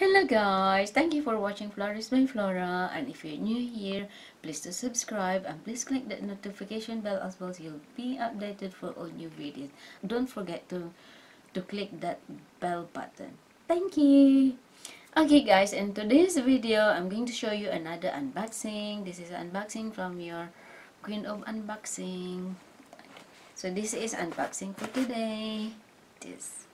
Hello guys, thank you for watching Flourish by Flora and if you're new here, please to subscribe and please click that notification bell as well so you'll be updated for all new videos. Don't forget to to click that bell button. Thank you. Okay guys, in today's video, I'm going to show you another unboxing. This is unboxing from your Queen of Unboxing. So this is unboxing for today. This.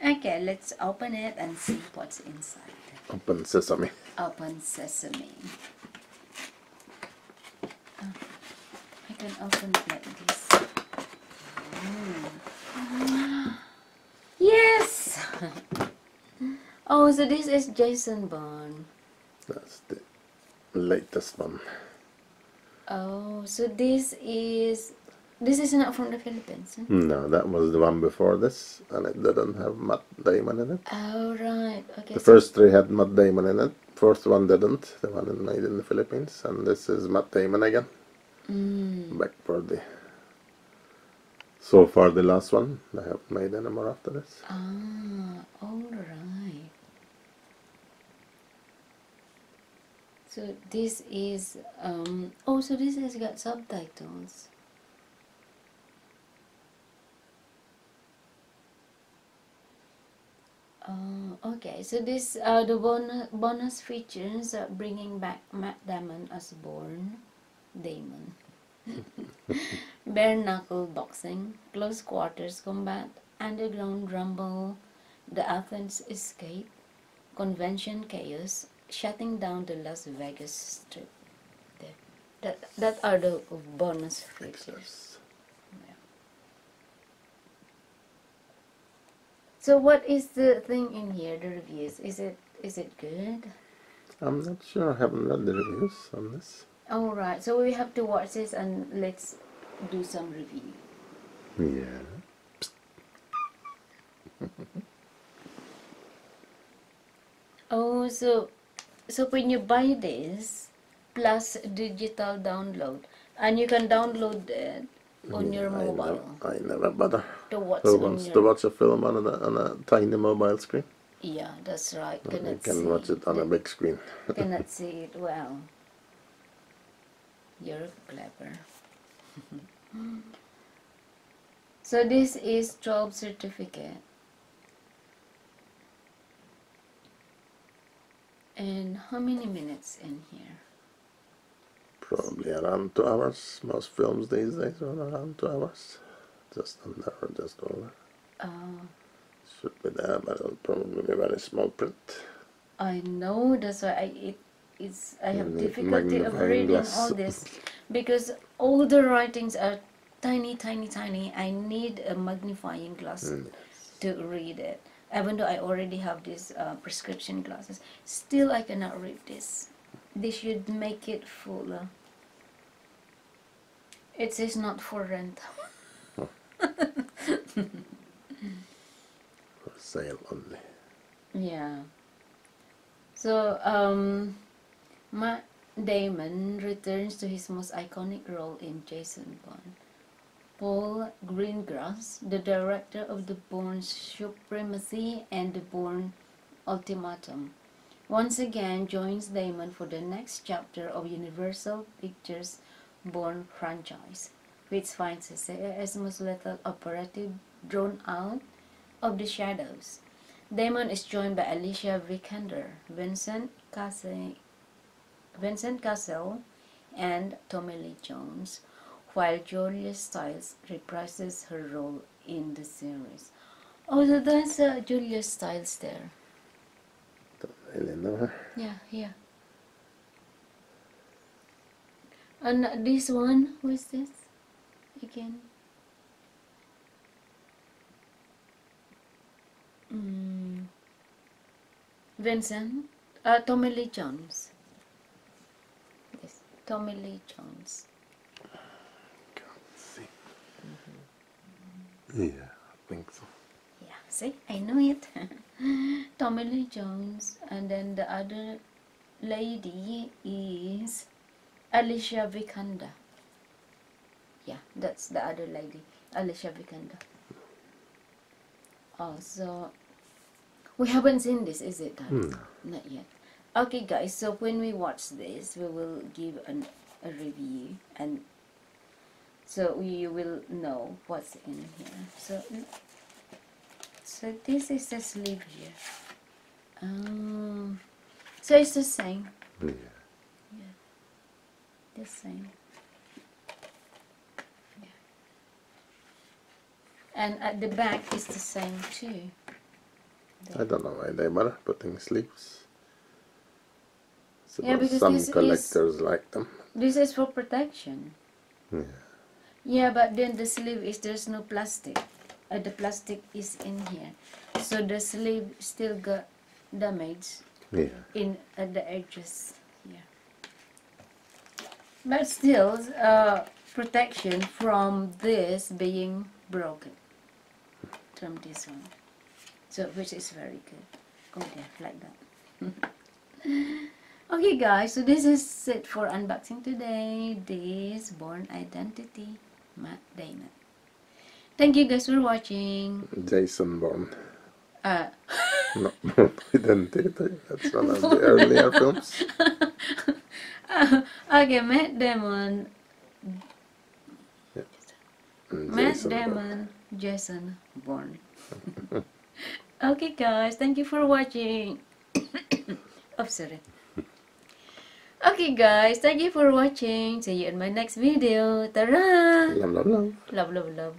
Okay, let's open it and see what's inside. Open sesame. Open sesame. Oh, I can open it like this. Mm. Yes! oh, so this is Jason Bourne. That's the latest one. Oh, so this is this is not from the Philippines. huh? No, that was the one before this, and it didn't have Matt Damon in it. Oh right, okay. The so- first three had Matt Damon in it. Fourth one didn't. The one made in the Philippines, and this is Matt Damon again. Mm, Back for the. So far, the last one. They haven't made any more after this. ah, all right. So this is um. Oh, so this has got subtitles. Oh, okay. So this uh the bonus bonus features are bringing back Matt Damon as Bourne Damon. Bare knuckle boxing, close quarters combat, underground rumble, the Athens escape, convention chaos, shutting down the Las Vegas strip. That that are the bonus features. So what is the thing in here? The reviews is it is it good? I'm not sure. I haven't read the reviews on this. All right. So we have to watch this and let's do some review. Yeah. Oh, so so when you buy this plus digital download, and you can download it on your Yeah, I mobile never, I never bother. to watch Who wants your. to watch a film on a, on a tiny mobile screen? Yeah, that's right. You Cannot can see watch it on a big screen. Cannot see it well. You're clever. so this is 12 certificate. And how many minutes in here? Probably around two hours. Most films these days are around two hours. Just under or just over. Uh, Should be there, but it'll probably be very small print. I know that's why I it is I have difficulty of reading glass. all this because all the writings are tiny, tiny, tiny. I need a magnifying glass Mm. to read it. Even though I already have these uh, prescription glasses, still I cannot read this. They should make it fuller. It says not for rent. For sale only. Yeah. So, um, Matt Damon returns to his most iconic role in Jason Bourne. Paul Greengrass, the director of The Bourne Supremacy and The Bourne Ultimatum, once again joins Damon for the next chapter of Universal Pictures' Bourne franchise, which finds CIA's most lethal operative drawn out of the shadows. Damon is joined by Alicia Vikander, Vincent Cassel, Vincent Cassel, and Tommy Lee Jones, while Julia Stiles reprises her role in the series. Oh, so that's uh, Julia Stiles there. Don't really know her. Yeah, yeah. And this one, who is this? Again. Mm. Vincent? Uh, Tommy Lee Jones. Yes, Tommy Lee Jones. Can't see. Yeah, I think so. Yeah, see, I know it. Tommy Lee Jones, and then the other lady is Alicia Vikander. Yeah, that's the other lady, Alicia Vikander. Also, We haven't seen this, is it? Hmm. Not yet. Okay, guys. So when we watch this, we will give an, a review, and so we will know what's in here. So, so this is the sleeve here. Um, so it's the same. Yeah. The same. Yeah. And at the back is the same too. I don't know why they bother putting sleeves. Yeah, because some this is- collectors like them. This is for protection. Yeah. Yeah, but then the sleeve is there's no plastic. Uh, the plastic is in here, so the sleeve still got damage Yeah. in at the edges. But still, uh, protection from this being broken. From this one, so which is very good. Go there like that. okay, guys. So this is it for unboxing today. This Bourne Identity Matt Damon. Thank you guys for watching. Jason Bourne. Uh, No, Identity. That's one of the earlier films. okay, Matt Damon. Matt Jason Bourne. Damon, Jason Bourne. okay, guys, thank you for watching. oh, sorry. Okay, guys, thank you for watching. See you in my next video. Tara! Love, love, love. Love, love, love.